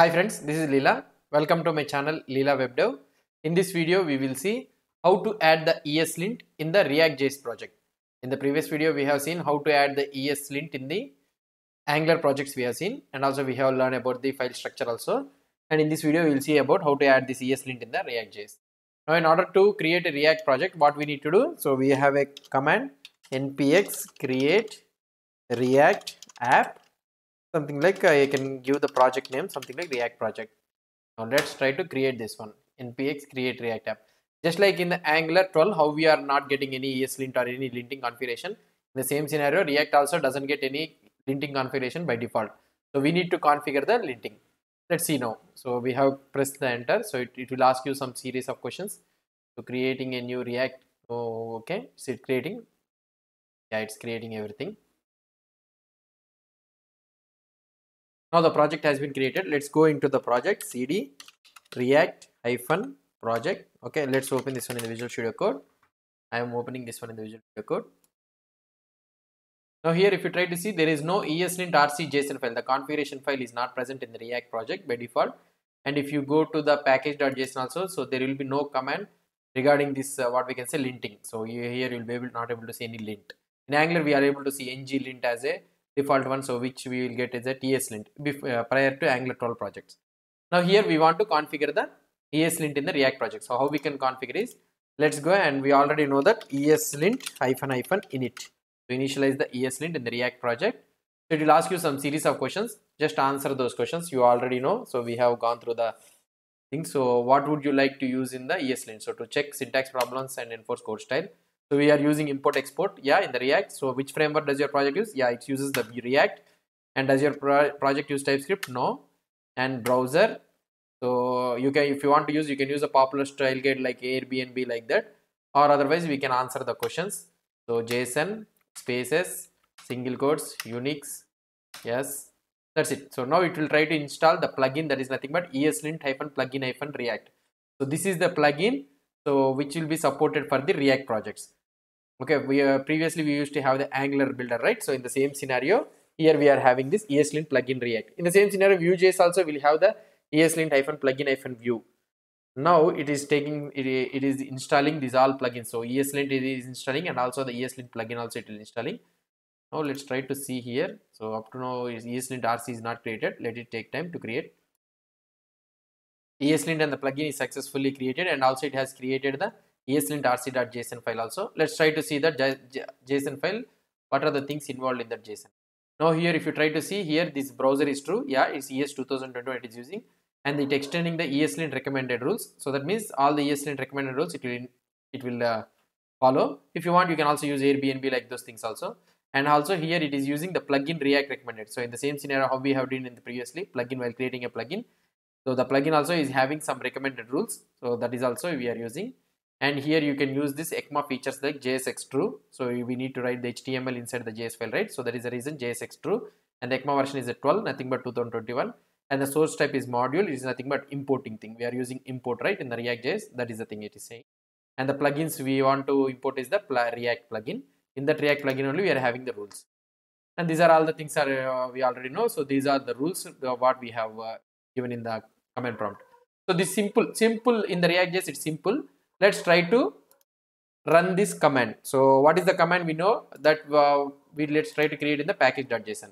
Hi friends, this is Leela. Welcome to my channel Leela WebDev. In this video, we will see how to add the ESLint in the React.js project. In the previous video, we have seen how to add the ESLint in the Angular projects we have seen and also we have learned about the file structure also. And in this video, we will see about how to add this ESLint in the React.js. Now, in order to create a React project, what we need to do? So, we have a command npx create react app something like uh, can give the project name something like react project. Now let's try to create this one. Npx create react app. Just like in the angular 12 how we are not getting any eslint or any linting configuration. In the same scenario react also doesn't get any linting configuration by default. So we need to configure the linting. Let's see now. So we have pressed the enter. So it, it will ask you some series of questions. So creating a new react. Oh, okay. So it creating. Yeah it's creating everything now the project has been created. Let's go into the project. Cd react hyphen project. Okay let's open this one in the visual studio code. I am opening this one in the visual studio code. Now here if you try to see there is no eslint rc json file. The configuration file is not present in the react project by default. And if you go to the package.json also so there will be no command regarding this uh, what we can say linting. So you, here you'll be able not able to see any lint. In angular we are able to see ng lint as a default one so which we will get is a ts lint uh, prior to angular 12 projects. Now here we want to configure the eslint in the react project. So how we can configure is let's go and we already know that eslint hyphen hyphen init. To initialize the eslint in the react project. So it will ask you some series of questions. Just answer those questions. You already know. So we have gone through the thing. So what would you like to use in the eslint so to check syntax problems and enforce code style so we are using import export yeah in the react. So which framework does your project use? Yeah it uses the react. And does your pro project use typescript? No. And browser? So you can if you want to use you can use a popular style guide like airbnb like that. Or otherwise we can answer the questions. So json spaces single quotes unix yes that's it. So now it will try to install the plugin that is nothing but eslint hyphen plugin hyphen react so this is the plugin so which will be supported for the react projects okay we uh, previously we used to have the angular builder right? So in the same scenario here we are having this eslint plugin react. In the same scenario vue.js also will have the eslint hyphen plugin hyphen vue now it is taking it, it is installing these all plugins. So eslint it is installing and also the eslint plugin also it is installing. Now let's try to see here. So up to now is eslint rc is not created. Let it take time to create. Eslint and the plugin is successfully created and also it has created the eslint rc.json file also. Let's try to see that json file. What are the things involved in that json now here if you try to see here this browser is true. Yeah it's es 2021 it is using. And it extending the eslint recommended rules. So that means all the eslint recommended rules it will it will uh, follow. If you want you can also use airbnb like those things also. And also here it is using the plugin react recommended. So in the same scenario how we have done in the previously plugin while creating a plugin. So the plugin also is having some recommended rules. So that is also we are using and here you can use this ECMA features like JSX true. So we need to write the HTML inside the JS file, right? So that is the reason JSX true and the ECMA version is a 12, nothing but 2021 and the source type is module, it is nothing but importing thing. We are using import, right? In the React JS, that is the thing it is saying. And the plugins we want to import is the React plugin. In that React plugin only we are having the rules. And these are all the things are uh, we already know. So these are the rules of what we have uh, given in the command prompt. So this simple, simple in the React JS, it's simple let's try to run this command. So what is the command we know that uh, we let's try to create in the package.json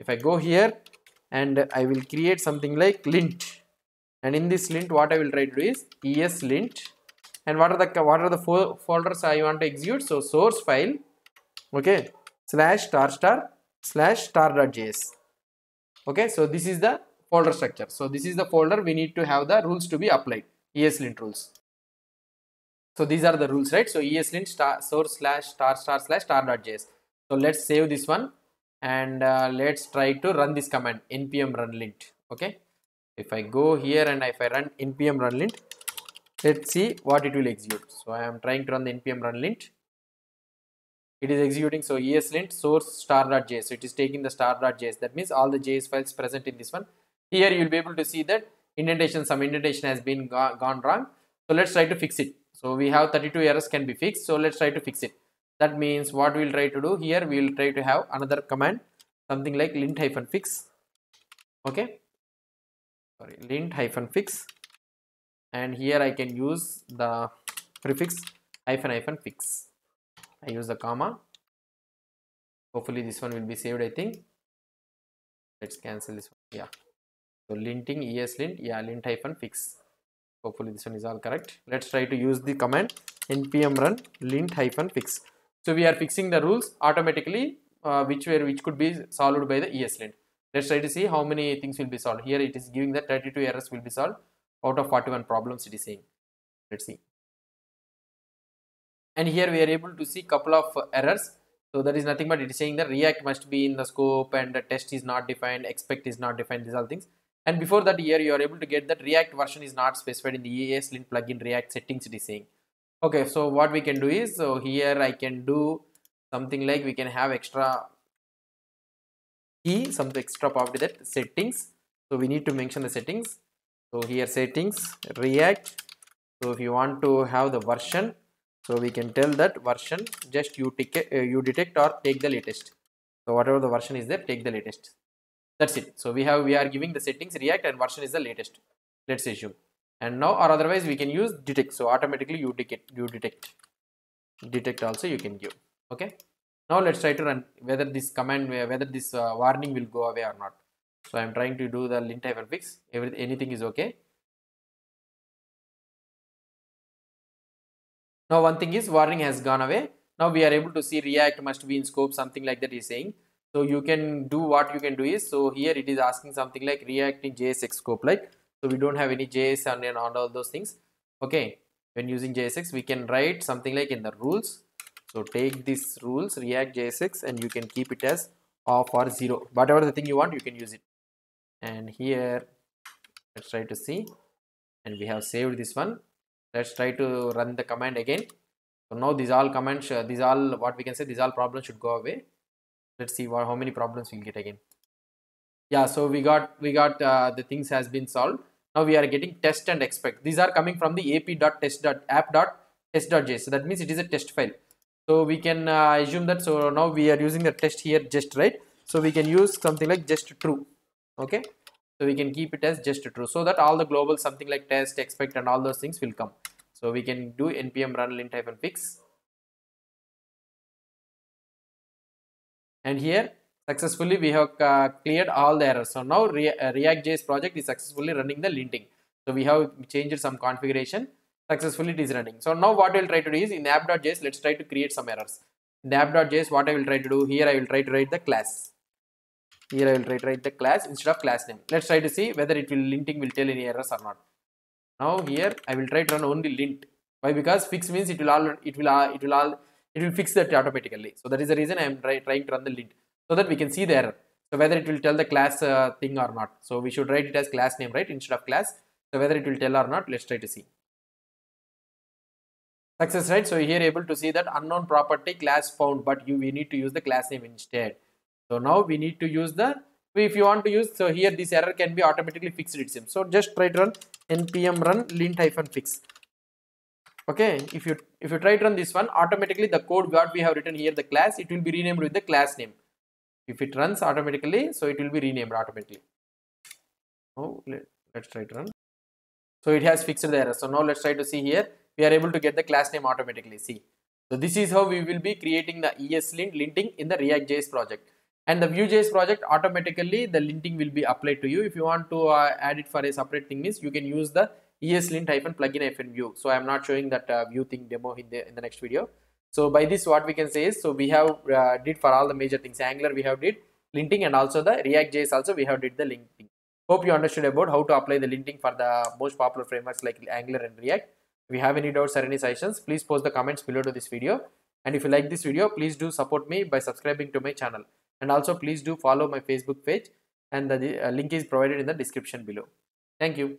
if i go here and i will create something like lint. And in this lint what i will try to do is eslint and what are the what are the fo folders i want to execute? So source file okay slash star star slash star.js okay so this is the folder structure. So this is the folder we need to have the rules to be applied. Eslint rules so these are the rules, right? So eslint star source slash star star slash star dot js. So let's save this one and uh, let's try to run this command npm run lint. Okay. If I go here and if I run npm run lint, let's see what it will execute. So I am trying to run the npm run lint. It is executing. So eslint source star dot js. So it is taking the star dot js. That means all the JS files present in this one. Here you will be able to see that indentation, some indentation has been go gone wrong. So let's try to fix it. So we have 32 errors can be fixed. So let's try to fix it. That means what we'll try to do here, we will try to have another command, something like lint hyphen fix. Okay. sorry lint hyphen fix and here I can use the prefix hyphen hyphen fix I use the comma hopefully this one will be saved I think let's cancel this one yeah so linting ESLint yeah lint hyphen fix hopefully this one is all correct. Let's try to use the command npm run lint hyphen fix. So we are fixing the rules automatically uh, which were which could be solved by the ESLint let's try to see how many things will be solved. Here it is giving that 32 errors will be solved. Out of 41 problems it is saying let's see. And here we are able to see couple of errors. So that is nothing but it is saying that react must be in the scope and the test is not defined expect is not defined these all things and before that here you are able to get that react version is not specified in the ESLint plugin react settings it is saying. Okay so what we can do is so here I can do something like we can have extra key some extra property that settings. So we need to mention the settings. So here settings react. So if you want to have the version so we can tell that version just you, take, uh, you detect or take the latest. So whatever the version is there take the latest that's it. So we have we are giving the settings react and version is the latest. Let's assume. And now or otherwise we can use detect. So automatically you detect you detect. Detect also you can give. Okay? Now let's try to run whether this command whether this uh, warning will go away or not. So i'm trying to do the lint hyphen fix. Everything anything is okay. Now one thing is warning has gone away. Now we are able to see react must be in scope something like that is saying so you can do what you can do is so here it is asking something like react in JSX scope like so we don't have any JS and, and all those things. Okay when using JSX we can write something like in the rules. So take these rules react JSX and you can keep it as off or zero. Whatever the thing you want you can use it. And here let's try to see. And we have saved this one. Let's try to run the command again. So now these all commands uh, these all what we can say these all problems should go away let's see what, how many problems we'll get again. Yeah so we got we got uh, the things has been solved. Now we are getting test and expect. These are coming from the ap.test.app.test.js so that means it is a test file. So we can uh, assume that so now we are using the test here jest right? So we can use something like jest true okay? So we can keep it as jest true so that all the global something like test expect and all those things will come. So we can do npm run lint hyphen fix and here successfully we have uh, cleared all the errors. So now Re uh, react.js project is successfully running the linting. So we have changed some configuration. Successfully it is running. So now what we'll try to do is in app.js let's try to create some errors. In app.js what i will try to do here i will try to write the class. Here i will try to write the class instead of class name. Let's try to see whether it will linting will tell any errors or not. Now here i will try to run only lint. Why? Because fix means it will all it will all it will all it will fix that automatically. So that is the reason i am try, trying to run the lint so that we can see the error. So whether it will tell the class uh, thing or not. So we should write it as class name right instead of class. So whether it will tell or not let's try to see. Success right? So here able to see that unknown property class found but you we need to use the class name instead. So now we need to use the if you want to use so here this error can be automatically fixed it seems so just try to run npm run lint hyphen fix okay if you if you try to run this one automatically the code what we have written here the class it will be renamed with the class name. If it runs automatically so it will be renamed automatically. Oh let, let's try to run. So it has fixed the error. So now let's try to see here. We are able to get the class name automatically see. So this is how we will be creating the ESLint linting in the React.js project. And the Vue.js project automatically the linting will be applied to you. If you want to uh, add it for a separate thing means you can use the ESLint hyphen plugin hyphen vue. So I am not showing that uh, Vue thing demo in the in the next video. So by this what we can say is so we have uh, did for all the major things Angular we have did linting and also the React JS also we have did the linting. Hope you understood about how to apply the linting for the most popular frameworks like Angular and React. If you have any doubts or any suggestions, please post the comments below to this video. And if you like this video, please do support me by subscribing to my channel. And also please do follow my Facebook page and the uh, link is provided in the description below. Thank you.